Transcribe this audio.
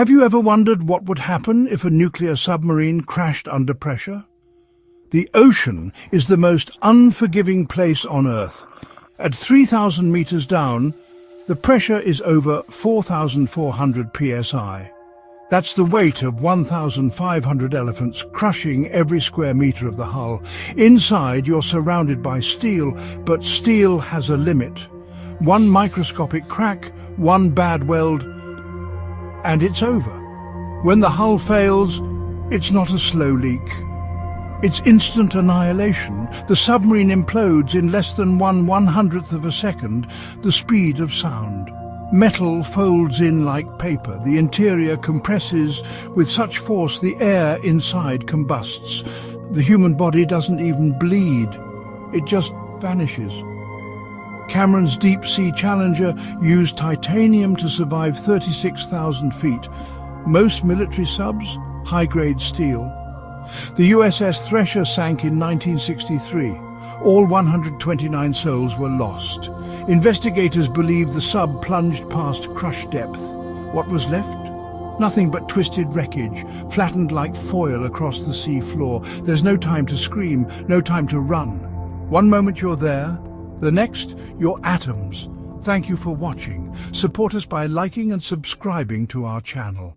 Have you ever wondered what would happen if a nuclear submarine crashed under pressure? The ocean is the most unforgiving place on Earth. At 3,000 meters down, the pressure is over 4,400 psi. That's the weight of 1,500 elephants crushing every square meter of the hull. Inside, you're surrounded by steel, but steel has a limit. One microscopic crack, one bad weld, and it's over. When the hull fails, it's not a slow leak. It's instant annihilation. The submarine implodes in less than one one-hundredth of a second, the speed of sound. Metal folds in like paper. The interior compresses with such force the air inside combusts. The human body doesn't even bleed. It just vanishes. Cameron's Deep Sea Challenger used titanium to survive 36,000 feet. Most military subs, high-grade steel. The USS Thresher sank in 1963. All 129 souls were lost. Investigators believe the sub plunged past crush depth. What was left? Nothing but twisted wreckage, flattened like foil across the sea floor. There's no time to scream, no time to run. One moment you're there, the next, your atoms. Thank you for watching. Support us by liking and subscribing to our channel.